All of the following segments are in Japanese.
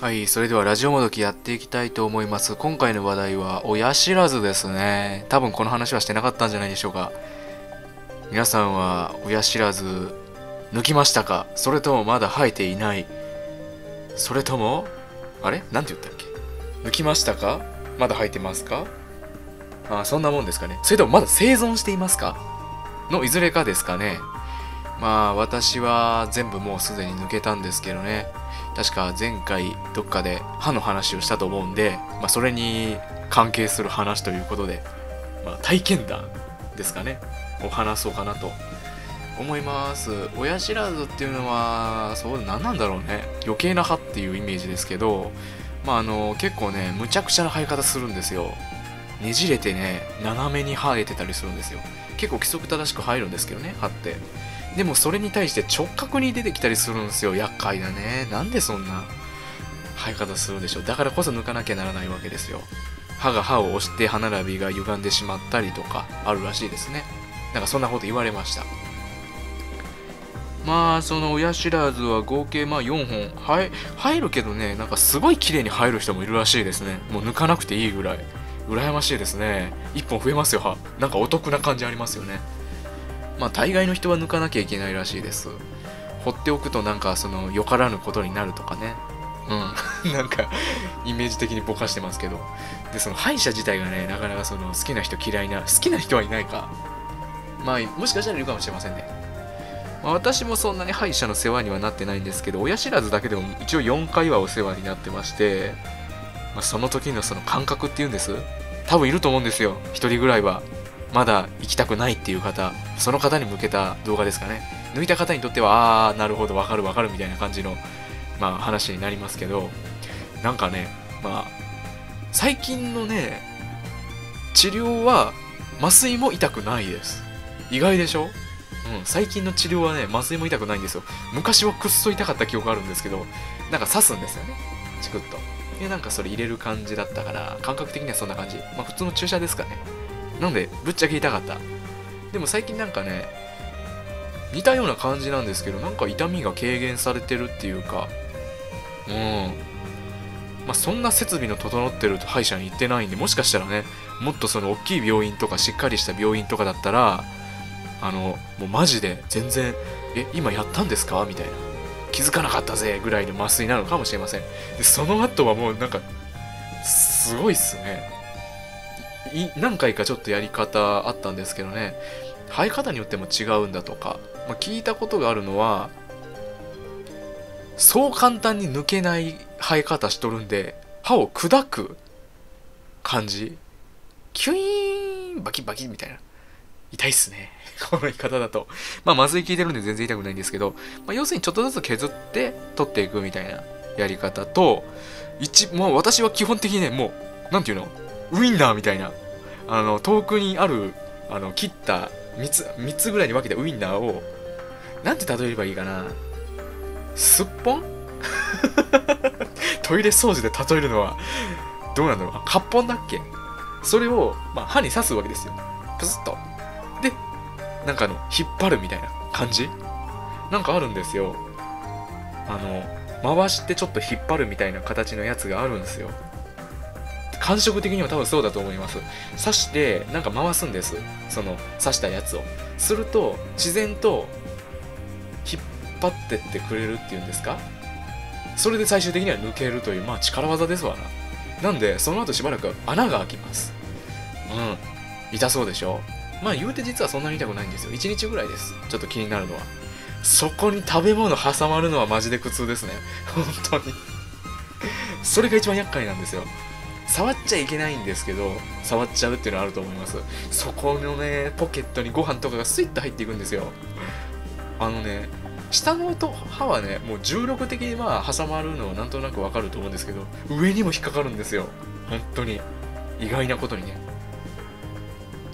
はい、それではラジオもどきやっていきたいと思います。今回の話題は親知らずですね。多分この話はしてなかったんじゃないでしょうか。皆さんは親知らず抜きましたか？それともまだ生えていない？それともあれ？なんて言ったっけ？抜きましたか？まだ生えてますか？あそんなもんですかね。それともまだ生存していますか？のいずれかですかね。まあ私は全部もうすでに抜けたんですけどね。確か前回どっかで歯の話をしたと思うんで、まあ、それに関係する話ということで、まあ、体験談ですかね。を話そうかなと思います。親知らずっていうのはそう何なんだろうね。余計な歯っていうイメージですけどまああの結構ねむちゃくちゃな生え方するんですよ。ねじれてね斜めに生えてたりするんですよ。結構規則正しく生えるんですけどね歯って。でもそれに対して直角に出てきたりするんですよ。厄介だね。なんでそんな生え方するんでしょう。だからこそ抜かなきゃならないわけですよ。歯が歯を押して歯並びが歪んでしまったりとかあるらしいですね。なんかそんなこと言われました。まあその親知らずは合計まあ4本入入るけどねなんかすごい綺麗に入る人もいるらしいですねもう抜かなくていいぐらい羨ましいですね1本増えますよ歯なんかお得な感じありますよねまあ大概の人は抜かなきゃいけないらしいです。放っておくとなんかそのよからぬことになるとかね。うん。なんかイメージ的にぼかしてますけど。でその歯医者自体がねなかなかその好きな人嫌いな好きな人はいないか。まあもしかしたらいるかもしれませんね、まあ、私もそんなに歯医者の世話にはなってないんですけど親知らずだけでも一応4回はお世話になってまして、まあ、その時のその感覚っていうんです？多分いると思うんですよ。1人ぐらいは。まだ行きたくないっていう方、その方に向けた動画ですかね。抜いた方にとっては、あー、なるほど、わかるわかるみたいな感じの、まあ、話になりますけど、なんかね、まあ、最近のね、治療は麻酔も痛くないです。意外でしょ？うん、最近の治療はね、麻酔も痛くないんですよ。昔はくっそ痛かった記憶あるんですけど、なんか刺すんですよね。チクッと。で、なんかそれ入れる感じだったから、感覚的にはそんな感じ。まあ普通の注射ですかね。なんで、ぶっちゃけ痛かった？でも最近なんかね、似たような感じなんですけど、なんか痛みが軽減されてるっていうか、うん。まあ、そんな設備の整ってる歯医者に行ってないんで、もしかしたらね、もっとその大きい病院とかしっかりした病院とかだったら、あの、もうマジで全然、え、今やったんですか？みたいな。気づかなかったぜぐらいの麻酔なのかもしれません。で、その後はもうなんか、すごいっすね。何回かちょっとやり方あったんですけどね。生え方によっても違うんだとか、まあ、聞いたことがあるのはそう簡単に抜けない生え方しとるんで歯を砕く感じ。キュイーンバキバキみたいな。痛いっすね。この言い方だと。まあ麻酔効いてるんで全然痛くないんですけど、まあ、要するにちょっとずつ削って取っていくみたいなやり方と一もう私は基本的にねもう何て言うの？ウインナーみたいな、あの、遠くにある、あの、切った3つ、3つぐらいに分けたウインナーを、なんて例えればいいかな。すっぽん？トイレ掃除で例えるのは、どうなんだろう。カッポンだっけ？それを、まあ、歯に刺すわけですよ。プスッと。で、なんかあの、引っ張るみたいな感じ？なんかあるんですよ。あの、回してちょっと引っ張るみたいな形のやつがあるんですよ。感触的には多分そうだと思います。刺してなんか回すんです。その刺したやつを。すると自然と引っ張ってってくれるっていうんですか？それで最終的には抜けるというまあ力技ですわな。なんでその後しばらく穴が開きます。うん。痛そうでしょ？まあ言うて実はそんなに痛くないんですよ。1日ぐらいです。ちょっと気になるのは。そこに食べ物挟まるのはマジで苦痛ですね。本当に。それが一番厄介なんですよ。触っちゃいけないんですけど、触っちゃうっていうのはあると思います。そこのね、ポケットにご飯とかがスイッと入っていくんですよ。あのね、下の歯はね、もう重力的にまあ挟まるのはなんとなくわかると思うんですけど、上にも引っかかるんですよ。本当に。意外なことにね。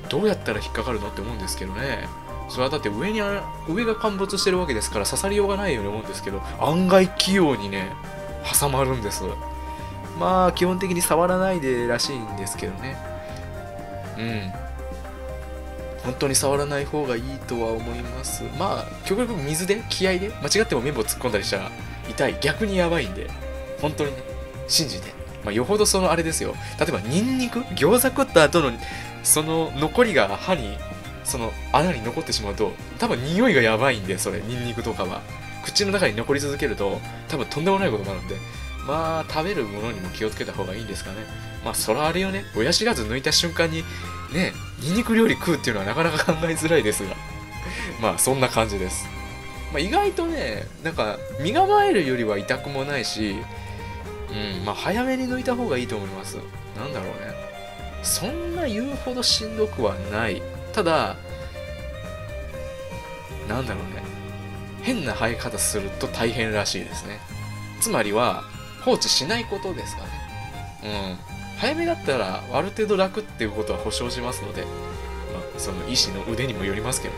どうやったら引っかかるのって思うんですけどね。それはだって上に上が陥没してるわけですから刺さりようがないように思うんですけど、案外器用にね、挟まるんです。まあ基本的に触らないでらしいんですけどね。うん。本当に触らない方がいいとは思います。まあ極力水で気合で間違っても綿棒突っ込んだりしたら痛い。逆にやばいんで。本当にね。信じて、まあ、よほどそのあれですよ。例えばニンニク？餃子食った後のその残りが歯にその穴に残ってしまうと多分匂いがやばいんでそれ。ニンニクとかは。口の中に残り続けると多分とんでもないことになるんでまあ食べるものにも気をつけた方がいいんですかね。まあそらあれよね。親知らず抜いた瞬間にねニンニク料理食うっていうのはなかなか考えづらいですが。まあそんな感じです、まあ、意外とねなんか身構えるよりは痛くもないしうんまあ早めに抜いた方がいいと思います。なんだろうね。そんな言うほどしんどくはない。ただなんだろうね。変な生え方すると大変らしいですね。つまりは放置しないことですかね。うん。早めだったらある程度楽っていうことは保証しますので、まあ、その医師の腕にもよりますけど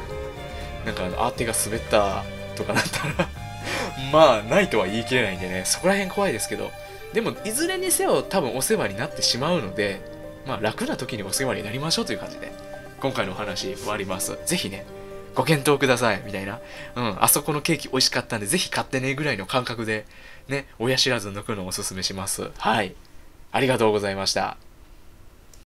なんかあ手が滑ったとかなったら まあないとは言い切れないんでね。そこら辺怖いですけど。でもいずれにせよ多分お世話になってしまうのでまあ楽な時にお世話になりましょうという感じで今回のお話終わります。ぜひねご検討くださいみたいな。うん。あそこのケーキ美味しかったんでぜひ買ってねぐらいの感覚でね親知らず抜くのをおすすめします。はい。ありがとうございました。